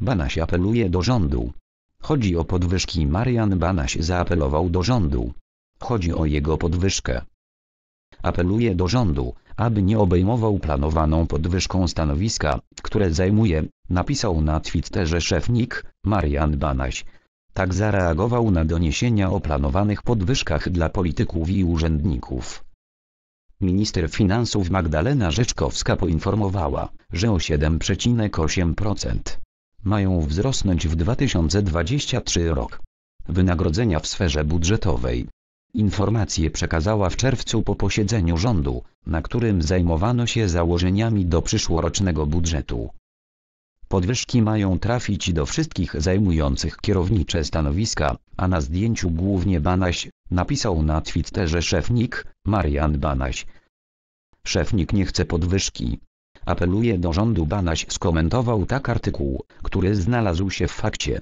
Banaś apeluje do rządu. Chodzi o podwyżki Marian Banaś zaapelował do rządu. Chodzi o jego podwyżkę. Apeluje do rządu, aby nie obejmował planowaną podwyżką stanowiska, które zajmuje, napisał na Twitterze szefnik, Marian Banaś. Tak zareagował na doniesienia o planowanych podwyżkach dla polityków i urzędników. Minister finansów Magdalena Rzeczkowska poinformowała, że o 7,8% mają wzrosnąć w 2023 rok. Wynagrodzenia w sferze budżetowej. Informację przekazała w czerwcu po posiedzeniu rządu, na którym zajmowano się założeniami do przyszłorocznego budżetu. Podwyżki mają trafić do wszystkich zajmujących kierownicze stanowiska, a na zdjęciu głównie Banaś, napisał na Twitterze szefnik, Marian Banaś. Szefnik nie chce podwyżki. Apeluje do rządu Banaś skomentował tak artykuł, który znalazł się w fakcie.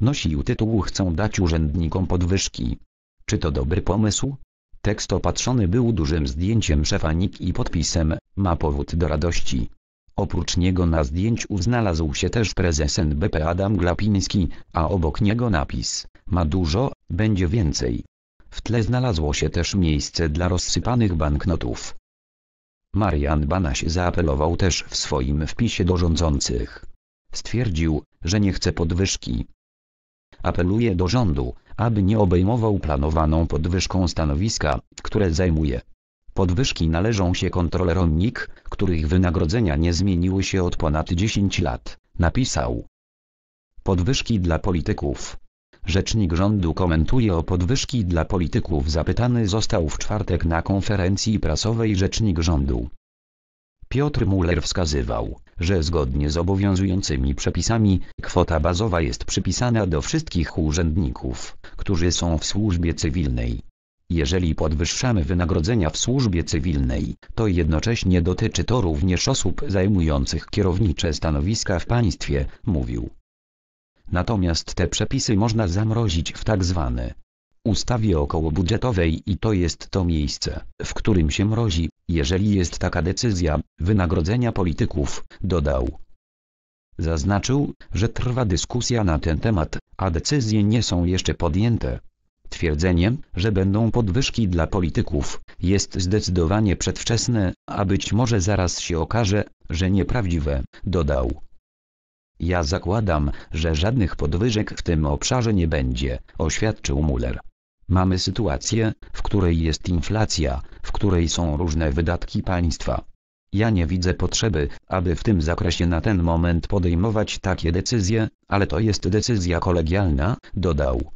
Nosił tytuł Chcą dać urzędnikom podwyżki. Czy to dobry pomysł? Tekst opatrzony był dużym zdjęciem szefa NIK i podpisem, ma powód do radości. Oprócz niego na zdjęciu znalazł się też prezes NBP Adam Glapiński, a obok niego napis, ma dużo, będzie więcej. W tle znalazło się też miejsce dla rozsypanych banknotów. Marian Banaś zaapelował też w swoim wpisie do rządzących. Stwierdził, że nie chce podwyżki. Apeluje do rządu, aby nie obejmował planowaną podwyżką stanowiska, które zajmuje. Podwyżki należą się kontrolerom NIK, których wynagrodzenia nie zmieniły się od ponad 10 lat, napisał. Podwyżki dla polityków. Rzecznik rządu komentuje o podwyżki dla polityków zapytany został w czwartek na konferencji prasowej rzecznik rządu. Piotr Muller wskazywał, że zgodnie z obowiązującymi przepisami, kwota bazowa jest przypisana do wszystkich urzędników, którzy są w służbie cywilnej. Jeżeli podwyższamy wynagrodzenia w służbie cywilnej, to jednocześnie dotyczy to również osób zajmujących kierownicze stanowiska w państwie, mówił. Natomiast te przepisy można zamrozić w tak zwane ustawie okołobudżetowej i to jest to miejsce, w którym się mrozi, jeżeli jest taka decyzja, wynagrodzenia polityków, dodał. Zaznaczył, że trwa dyskusja na ten temat, a decyzje nie są jeszcze podjęte. Twierdzenie, że będą podwyżki dla polityków, jest zdecydowanie przedwczesne, a być może zaraz się okaże, że nieprawdziwe, dodał. Ja zakładam, że żadnych podwyżek w tym obszarze nie będzie, oświadczył Muller. Mamy sytuację, w której jest inflacja, w której są różne wydatki państwa. Ja nie widzę potrzeby, aby w tym zakresie na ten moment podejmować takie decyzje, ale to jest decyzja kolegialna, dodał.